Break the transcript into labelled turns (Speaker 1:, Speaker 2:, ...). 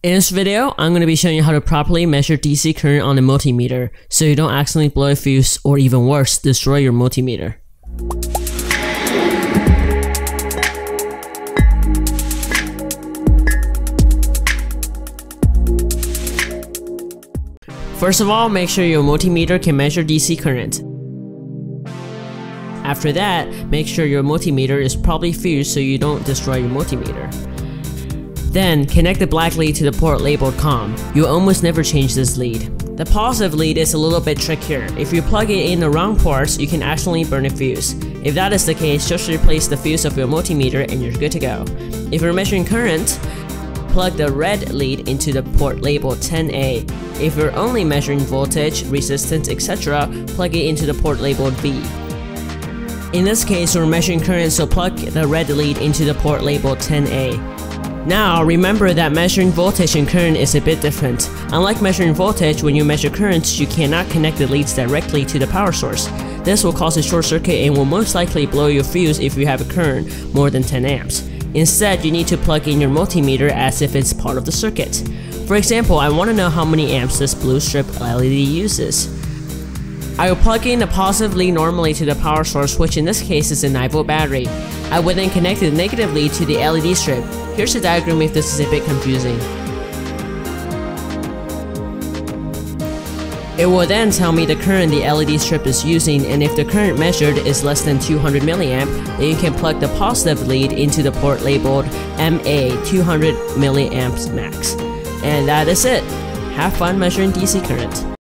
Speaker 1: In this video, I'm going to be showing you how to properly measure DC current on a multimeter so you don't accidentally blow a fuse or even worse, destroy your multimeter. First of all, make sure your multimeter can measure DC current. After that, make sure your multimeter is properly fused so you don't destroy your multimeter. Then, connect the black lead to the port labeled COM. You almost never change this lead. The positive lead is a little bit trickier. If you plug it in the wrong ports, you can accidentally burn a fuse. If that is the case, just replace the fuse of your multimeter and you're good to go. If you're measuring current, plug the red lead into the port labeled 10A. If you're only measuring voltage, resistance, etc., plug it into the port labeled V. In this case, we're measuring current, so plug the red lead into the port labeled 10A. Now, remember that measuring voltage and current is a bit different. Unlike measuring voltage, when you measure currents, you cannot connect the leads directly to the power source. This will cause a short circuit and will most likely blow your fuse if you have a current more than 10 amps. Instead, you need to plug in your multimeter as if it's part of the circuit. For example, I want to know how many amps this blue strip LED uses. I will plug in the positive lead normally to the power source which in this case is a 9 volt battery. I will then connect the negative lead to the LED strip. Here's the diagram if this is a bit confusing. It will then tell me the current the LED strip is using and if the current measured is less than 200 milliamp, then you can plug the positive lead into the port labeled MA 200 milliamps max. And that is it. Have fun measuring DC current.